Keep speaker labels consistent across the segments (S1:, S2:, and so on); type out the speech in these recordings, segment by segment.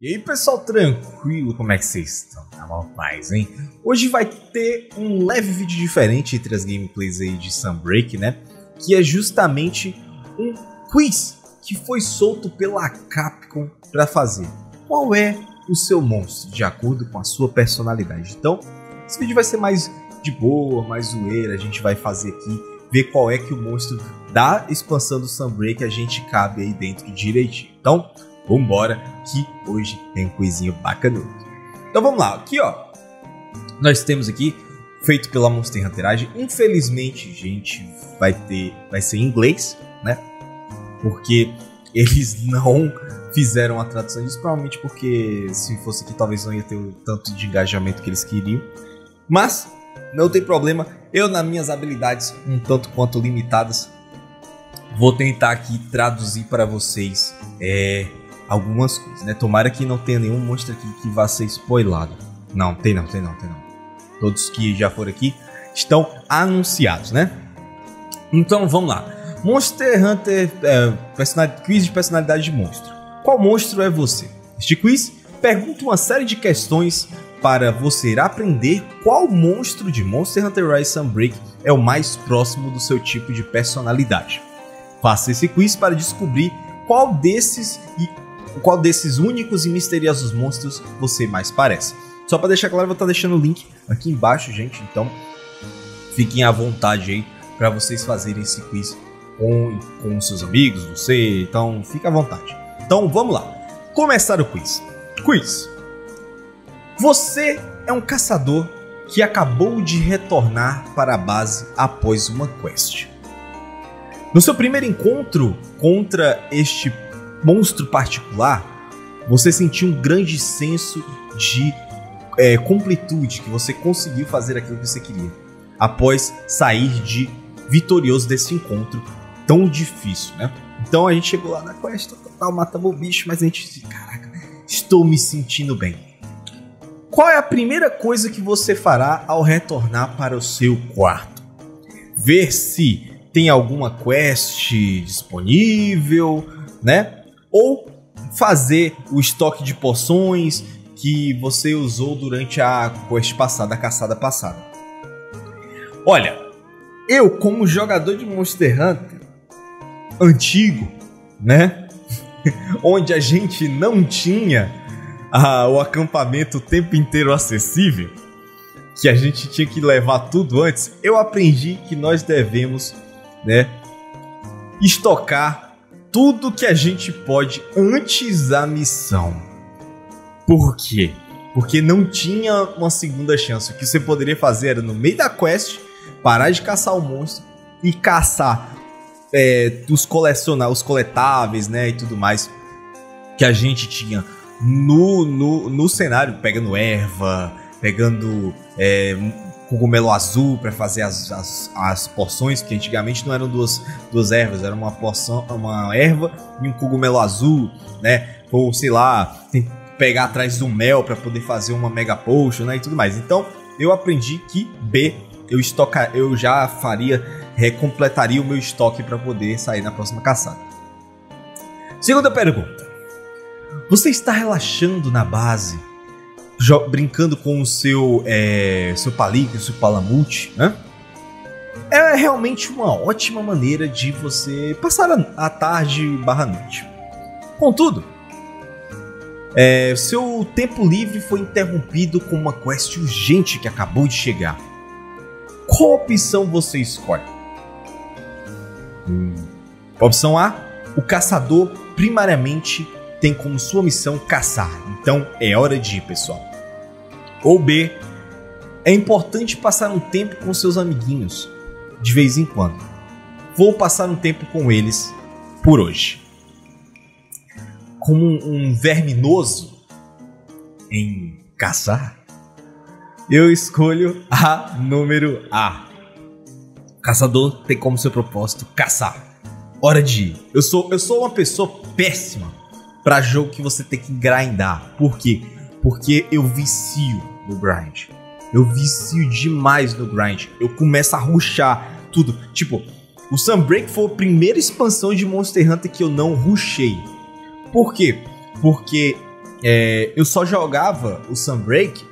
S1: E aí pessoal, tranquilo? Como é que vocês estão? Tá mal paz, hein? Hoje vai ter um leve vídeo diferente entre as gameplays aí de Sunbreak, né? Que é justamente um quiz que foi solto pela Capcom para fazer. Qual é o seu monstro, de acordo com a sua personalidade? Então, esse vídeo vai ser mais de boa, mais zoeira, a gente vai fazer aqui, ver qual é que o monstro da expansão do Sunbreak a gente cabe aí dentro direitinho. Então, vambora, que hoje tem coisinho bacanudo. Então vamos lá, aqui ó, nós temos aqui, feito pela Monster Hunterage, infelizmente, gente, vai ter, vai ser em inglês, né? Porque eles não fizeram a tradução disso, provavelmente porque se fosse aqui talvez não ia ter o tanto de engajamento que eles queriam. Mas não tem problema, eu nas minhas habilidades um tanto quanto limitadas, vou tentar aqui traduzir para vocês é, algumas coisas, né? Tomara que não tenha nenhum monstro aqui que vá ser spoilado. Não, tem não, tem não, tem não. Todos que já foram aqui estão anunciados, né? Então vamos lá. Monster Hunter é, quiz de personalidade de monstro. Qual monstro é você? Este quiz pergunta uma série de questões para você aprender qual monstro de Monster Hunter Rise Sunbreak é o mais próximo do seu tipo de personalidade. Faça esse quiz para descobrir qual desses e qual desses únicos e misteriosos monstros você mais parece. Só para deixar claro, eu vou estar tá deixando o link aqui embaixo, gente. Então, fiquem à vontade aí para vocês fazerem esse quiz com, com seus amigos, você. Então, fique à vontade. Então, vamos lá. Começar o quiz. Quiz. Você é um caçador que acabou de retornar para a base após uma quest. No seu primeiro encontro contra este monstro particular, você sentiu um grande senso de é, completude, que você conseguiu fazer aquilo que você queria, após sair de vitorioso desse encontro tão difícil, né? Então a gente chegou lá na quest, total, matamos o bicho, mas a gente disse, caraca, estou me sentindo bem. Qual é a primeira coisa que você fará ao retornar para o seu quarto? Ver se tem alguma quest disponível, né? Ou fazer o estoque de poções que você usou durante a quest passada, a caçada passada. Olha, eu como jogador de Monster Hunter antigo, né? Onde a gente não tinha ah, o acampamento o tempo inteiro acessível, que a gente tinha que levar tudo antes, eu aprendi que nós devemos, né, estocar tudo que a gente pode antes da missão. Por quê? Porque não tinha uma segunda chance. O que você poderia fazer era no meio da quest parar de caçar o monstro e caçar é, os colecionar os coletáveis, né, e tudo mais que a gente tinha no, no, no cenário, pegando erva, pegando é, cogumelo azul para fazer as, as, as, porções, que antigamente não eram duas, duas ervas, era uma porção, uma erva e um cogumelo azul, né? Ou sei lá, pegar atrás do mel para poder fazer uma mega potion, né? E tudo mais. Então eu aprendi que B eu estocar, eu já faria, recompletaria o meu estoque para poder sair na próxima caçada. Segunda pergunta. Você está relaxando na base brincando com o seu, é, seu palique, seu palamute, né? É realmente uma ótima maneira de você passar a, a tarde barra noite. Contudo, é, seu tempo livre foi interrompido com uma quest urgente que acabou de chegar. Qual opção você escolhe? Hum. Opção A: o caçador primariamente tem como sua missão caçar. Então é hora de ir, pessoal. Ou B, é importante passar um tempo com seus amiguinhos, de vez em quando. Vou passar um tempo com eles por hoje. Como um verminoso em caçar, eu escolho a número A. Caçador tem como seu propósito caçar. Hora de ir. Eu sou, eu sou uma pessoa péssima para jogo que você tem que grindar. Por quê? Porque eu vicio no grind. Eu vicio demais no grind. Eu começo a ruxar tudo. Tipo, o Sunbreak foi a primeira expansão de Monster Hunter que eu não rushei. Por quê? Porque é, eu só jogava o Sunbreak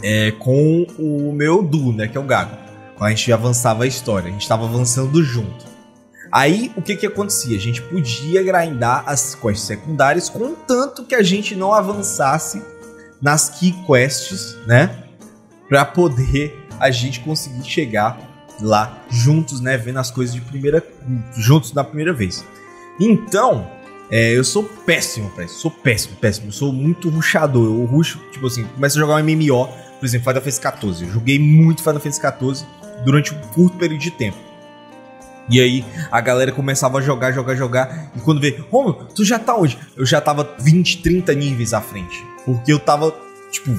S1: é, com o meu duo, né, que é o Gago. Quando a gente avançava a história, a gente estava avançando junto. Aí, o que que acontecia? A gente podia grindar as quests secundárias, contanto que a gente não avançasse nas key quests, né? Pra poder a gente conseguir chegar lá juntos, né? Vendo as coisas de primeira... juntos da primeira vez. Então, é, eu sou péssimo pra isso. Sou péssimo, péssimo. Eu sou muito ruxador. Eu ruxo, tipo assim, começo a jogar um MMO, por exemplo, Final Fantasy XIV. Eu joguei muito Final Fantasy XIV durante um curto período de tempo. E aí a galera começava a jogar, jogar, jogar. E quando vê, Romulo, tu já tá onde? Eu já tava 20, 30 níveis à frente. Porque eu tava, tipo,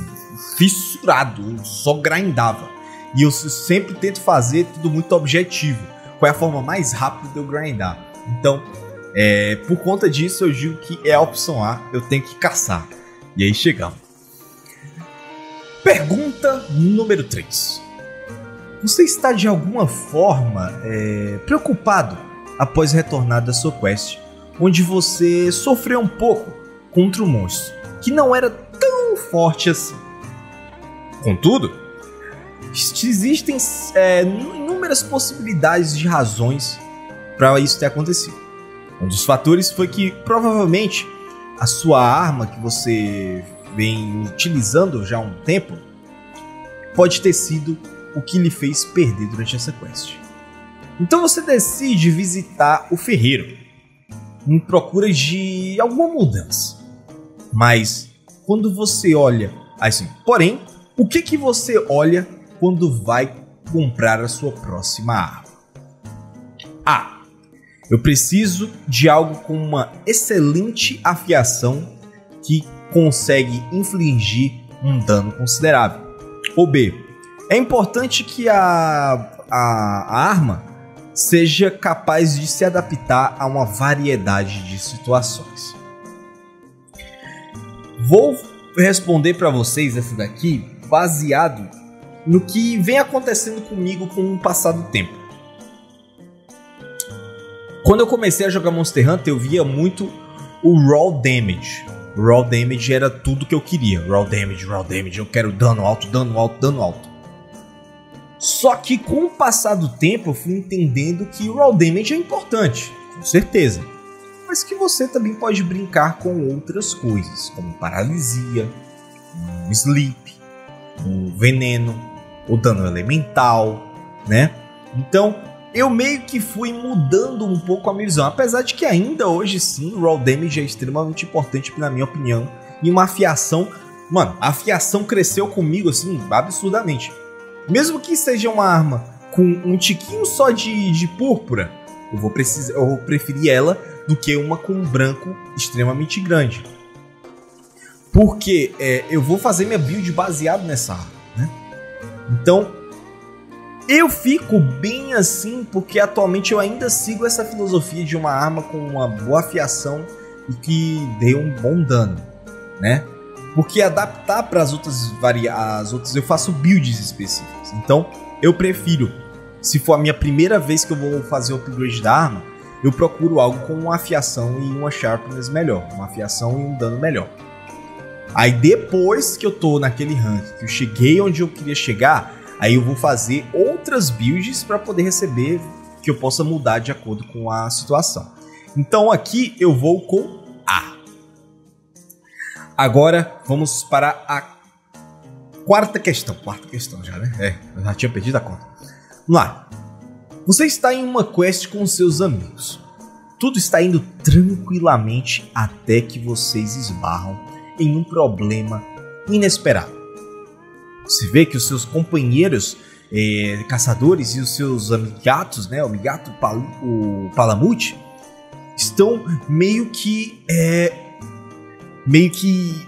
S1: fissurado, eu só grindava. E eu sempre tento fazer tudo muito objetivo. Qual é a forma mais rápida de eu grindar? Então, é, por conta disso, eu digo que é a opção A, eu tenho que caçar. E aí chegamos. Pergunta número 3. Você está de alguma forma é, preocupado após retornar da sua quest, onde você sofreu um pouco contra o monstro, que não era tão forte assim. Contudo, existem é, inúmeras possibilidades de razões para isso ter acontecido. Um dos fatores foi que provavelmente a sua arma que você vem utilizando já há um tempo pode ter sido o que lhe fez perder durante essa quest. Então você decide visitar o ferreiro em procura de alguma mudança. Mas quando você olha assim, porém, o que que você olha quando vai comprar a sua próxima arma? A. Eu preciso de algo com uma excelente afiação que consegue infligir um dano considerável. Ou B. É importante que a, a, a arma seja capaz de se adaptar a uma variedade de situações. Vou responder para vocês essa daqui baseado no que vem acontecendo comigo com o passar do tempo. Quando eu comecei a jogar Monster Hunter, eu via muito o raw damage. Raw damage era tudo que eu queria. Raw damage, raw damage, eu quero dano alto, dano alto, dano alto. Só que com o passar do tempo eu fui entendendo que o raw damage é importante, com certeza. Mas que você também pode brincar com outras coisas, como paralisia, um sleep, um veneno, o dano elemental, né? Então, eu meio que fui mudando um pouco a minha visão. Apesar de que ainda hoje sim, o Raw Damage é extremamente importante, na minha opinião. E uma afiação. Mano, a afiação cresceu comigo assim absurdamente. Mesmo que seja uma arma com um tiquinho só de, de púrpura, eu vou, precisar, eu preferir ela do que uma com um branco extremamente grande. Porque é, eu vou fazer minha build baseado nessa arma, né? Então, eu fico bem assim porque atualmente eu ainda sigo essa filosofia de uma arma com uma boa afiação e que dê um bom dano, né? Porque adaptar para as outras variadas, outras eu faço builds específicas. Então, eu prefiro, se for a minha primeira vez que eu vou fazer o upgrade da arma, eu procuro algo com uma afiação e uma sharpness melhor, uma afiação e um dano melhor. Aí depois que eu tô naquele rank, que eu cheguei onde eu queria chegar, aí eu vou fazer outras builds para poder receber que eu possa mudar de acordo com a situação. Então aqui eu vou com Agora vamos para a quarta questão. Quarta questão já, né? É, eu já tinha perdido a conta. Vamos lá. Você está em uma quest com seus amigos. Tudo está indo tranquilamente até que vocês esbarram em um problema inesperado. Você vê que os seus companheiros é, caçadores e os seus amigatos, né, o amigato Pal o Palamute, estão meio que é, meio que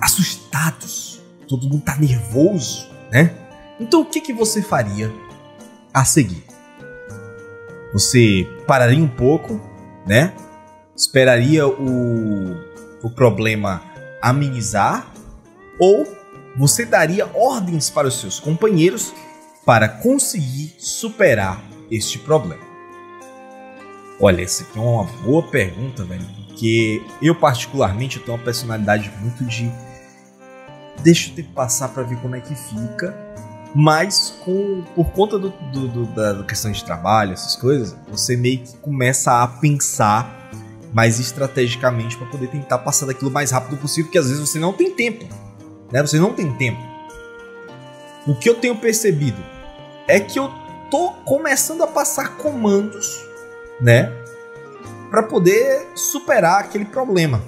S1: assustados. Todo mundo tá nervoso, né? Então o que, que você faria a seguir? Você pararia um pouco, né? Esperaria o, o problema amenizar ou você daria ordens para os seus companheiros para conseguir superar este problema? Olha, essa aqui é uma boa pergunta, velho Porque eu, particularmente, tenho uma personalidade muito de. Deixa ter que passar para ver como é que fica. Mas com, por conta do, do, do, da questão de trabalho, essas coisas, você meio que começa a pensar mais estrategicamente para poder tentar passar daquilo mais rápido possível, porque às vezes você não tem tempo. Né? Você não tem tempo. O que eu tenho percebido é que eu tô começando a passar comandos, né? Para poder superar aquele problema,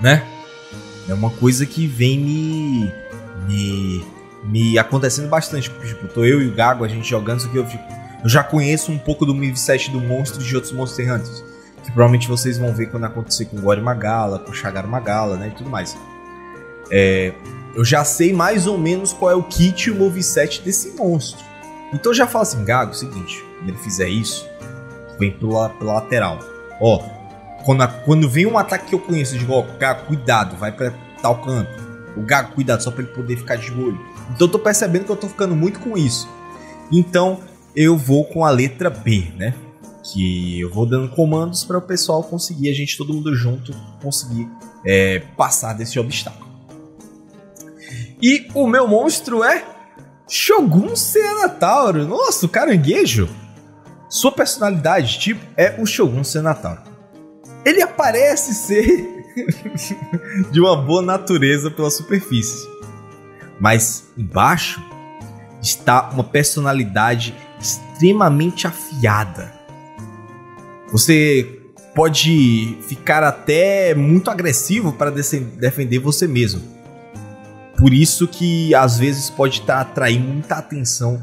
S1: né? É uma coisa que vem me, me, me acontecendo bastante. Tipo, tô eu e o Gago, a gente jogando isso aqui, eu, eu já conheço um pouco do moveset do monstro de outros Monster Hunters. Que provavelmente vocês vão ver quando acontecer com o Gore Magala, com o Shagar Magala, né? E tudo mais. É, eu já sei mais ou menos qual é o kit e o moveset desse monstro. Então eu já falo assim, Gago, é o seguinte, quando ele fizer isso, vem pela, pela lateral. Ó, quando, a, quando vem um ataque que eu conheço, eu digo, ó, Gago, cuidado, vai para tal canto. O Gago, cuidado, só para ele poder ficar de olho. Então eu tô percebendo que eu tô ficando muito com isso. Então eu vou com a letra B, né? Que eu vou dando comandos para o pessoal conseguir, a gente todo mundo junto, conseguir é, passar desse obstáculo. E o meu monstro é Shogun Senatauro. Nossa, o caranguejo. Sua personalidade tipo é o Shogun Senatauro. Ele aparece ser de uma boa natureza pela superfície. Mas embaixo está uma personalidade extremamente afiada. Você pode ficar até muito agressivo para defender você mesmo. Por isso que às vezes pode estar tá atraindo muita atenção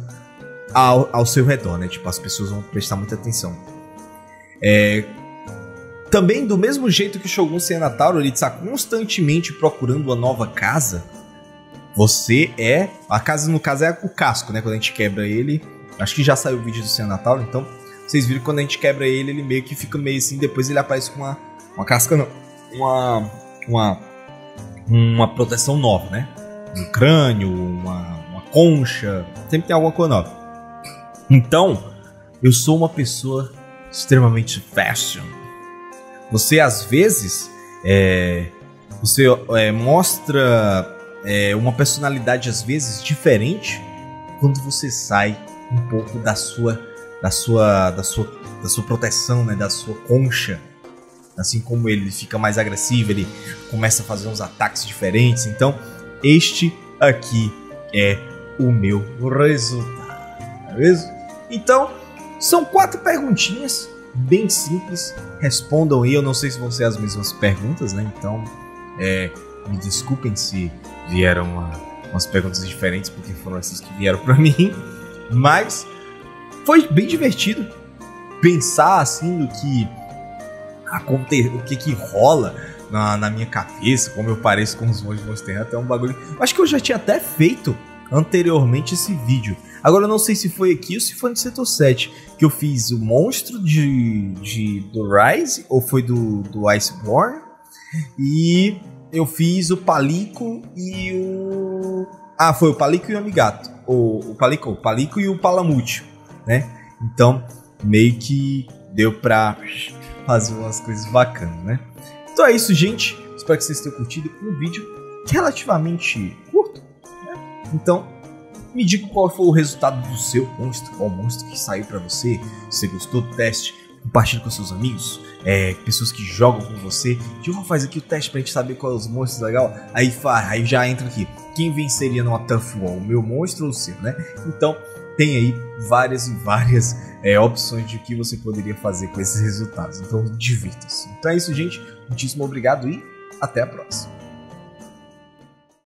S1: ao, ao seu redor, né? Tipo, as pessoas vão prestar muita atenção. É, também, do mesmo jeito que o Shogun Senatauro ele está constantemente procurando uma nova casa, você é. A casa, no caso, é o casco, né? Quando a gente quebra ele. Acho que já saiu o vídeo do Senatauro, então vocês viram que quando a gente quebra ele, ele meio que fica meio assim. Depois ele aparece com uma. Uma casca, não. Uma. Uma. Uma proteção nova, né? um crânio, uma, uma concha, sempre tem alguma coisa nova. Então, eu sou uma pessoa extremamente fashion. Você às vezes é, você é, mostra é, uma personalidade às vezes diferente quando você sai um pouco da sua da sua da sua da sua proteção, né, da sua concha. Assim como ele fica mais agressivo, ele começa a fazer uns ataques diferentes. Então, este aqui é o meu resultado. Não é mesmo? Então, são quatro perguntinhas bem simples. Respondam aí. Eu não sei se vão ser as mesmas perguntas, né? Então, é, me desculpem se vieram uma, umas perguntas diferentes, porque foram essas que vieram para mim. Mas foi bem divertido pensar assim no que acontece, o que que rola na, na minha cabeça, como eu pareço com os monstros Monster Hunter, é um bagulho. Acho que eu já tinha até feito anteriormente esse vídeo. Agora eu não sei se foi aqui ou se foi no setor 7 que eu fiz o monstro de, de do Rise ou foi do, do Iceborne. E eu fiz o Palico e o. Ah, foi o Palico e o Amigato. O, o Palico, o Palico e o Palamute, né? Então, meio que deu pra fazer umas coisas bacanas, né? Então é isso, gente. Espero que vocês tenham curtido um vídeo relativamente curto. Né? Então, me diga qual foi o resultado do seu monstro, qual monstro que saiu para você. Se você gostou do teste, compartilhe com seus amigos, é, pessoas que jogam com você. Digo, faz aqui o teste pra gente saber qual é os monstros legal. Aí, aí já entra aqui. Quem venceria numa Tough Wall, o meu monstro ou o seu, né? Então, tem aí várias e várias é, opções de o que você poderia fazer com esses resultados. Então, divirta-se. Então é isso, gente. Muitíssimo obrigado e até a próxima.